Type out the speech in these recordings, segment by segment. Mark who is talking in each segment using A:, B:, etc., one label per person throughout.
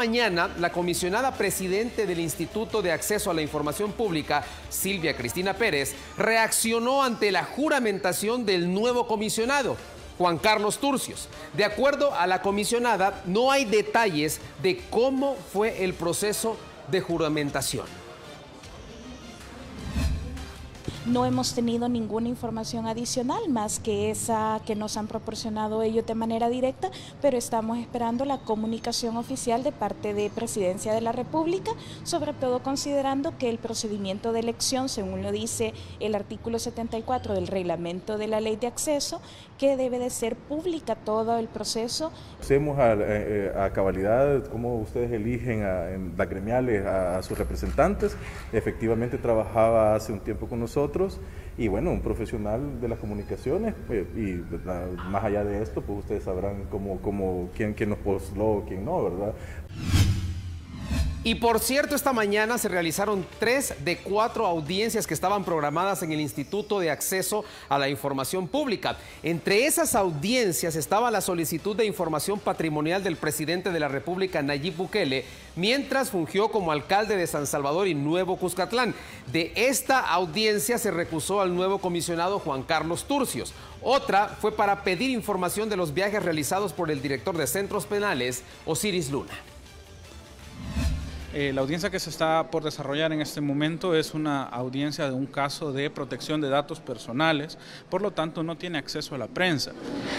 A: Mañana, la comisionada presidente del Instituto de Acceso a la Información Pública, Silvia Cristina Pérez, reaccionó ante la juramentación del nuevo comisionado, Juan Carlos Turcios. De acuerdo a la comisionada, no hay detalles de cómo fue el proceso de juramentación.
B: No hemos tenido ninguna información adicional más que esa que nos han proporcionado ellos de manera directa, pero estamos esperando la comunicación oficial de parte de Presidencia de la República, sobre todo considerando que el procedimiento de elección, según lo dice el artículo 74 del reglamento de la ley de acceso, que debe de ser pública todo el proceso.
C: Hacemos a, eh, a, cabalidad cómo ustedes eligen a, en las gremiales a sus representantes. Efectivamente trabajaba hace un tiempo con nosotros y bueno, un profesional de las comunicaciones eh, y más allá de esto, pues ustedes sabrán cómo, cómo, quién, quién nos postuló, quién no, ¿verdad?
A: Y por cierto, esta mañana se realizaron tres de cuatro audiencias que estaban programadas en el Instituto de Acceso a la Información Pública. Entre esas audiencias estaba la solicitud de información patrimonial del presidente de la República, Nayib Bukele, mientras fungió como alcalde de San Salvador y Nuevo Cuscatlán. De esta audiencia se recusó al nuevo comisionado Juan Carlos Turcios. Otra fue para pedir información de los viajes realizados por el director de centros penales, Osiris Luna.
D: Eh, la audiencia que se está por desarrollar en este momento es una audiencia de un caso de protección de datos personales, por lo tanto no tiene acceso a la prensa.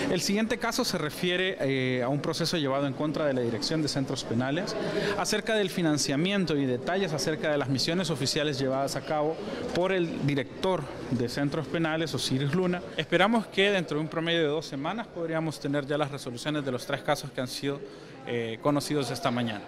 D: El siguiente caso se refiere eh, a un proceso llevado en contra de la Dirección de Centros Penales acerca del financiamiento y detalles acerca de las misiones oficiales llevadas a cabo por el director de Centros Penales, Osiris Luna. Esperamos que dentro de un promedio de dos semanas podríamos tener ya las resoluciones de los tres casos que han sido eh, conocidos esta mañana.